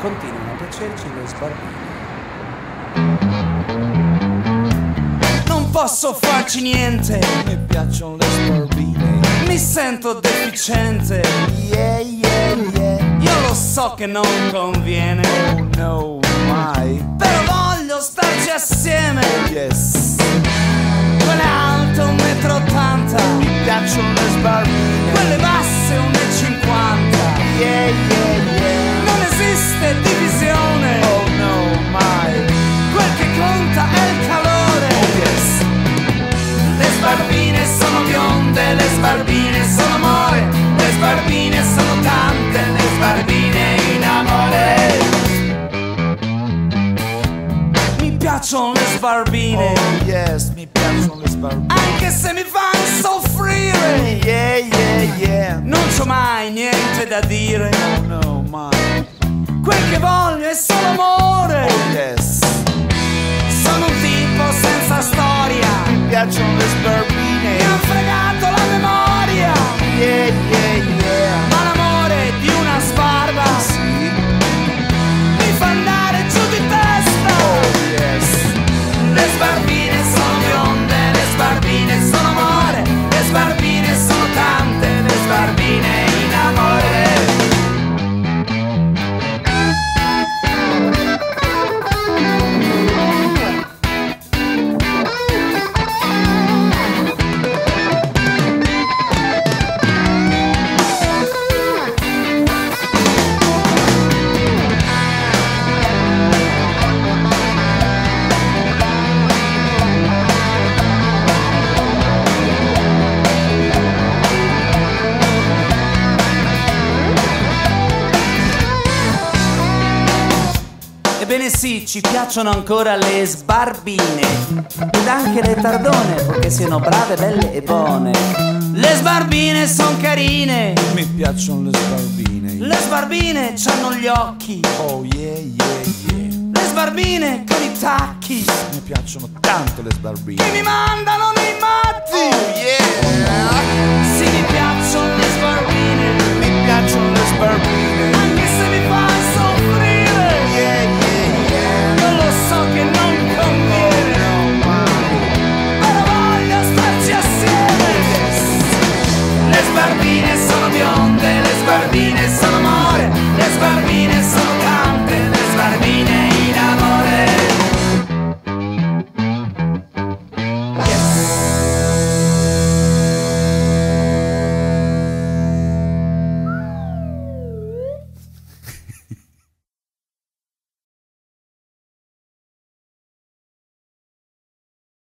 continuano a piacerci le sbarbine. Non posso farci niente, Mi piacciono le sbarbine. mi sento deficiente. Yeah, yeah, yeah. Io lo so che non conviene, Oh no, mai. però voglio starci assieme. Yes. Quelle alte 1,80 m, Mi piacciono le sbarbine. Piacciono le sbarbine, Oh yes, mi piacciono le sbarbine. anche se mi fanno soffrire. Yeah, yeah, yeah. Non c'ho mai niente da dire, Oh no, mai. quel che voglio è solo amore. Yes. Sono un tipo senza storia, Mi piacciono le sbarbine. Ebbene sì, ci piacciono ancora le sbarbine ed anche le tardone, perché siano brave, belle e buone. Le sbarbine son carine, Mi piacciono le sbarbine. le sbarbine c'hanno gli occhi, Oh yeah, yeah, yeah. le sbarbine con i tacchi Mi piacciono tanto le sbarbine. che mi mandano nei matti.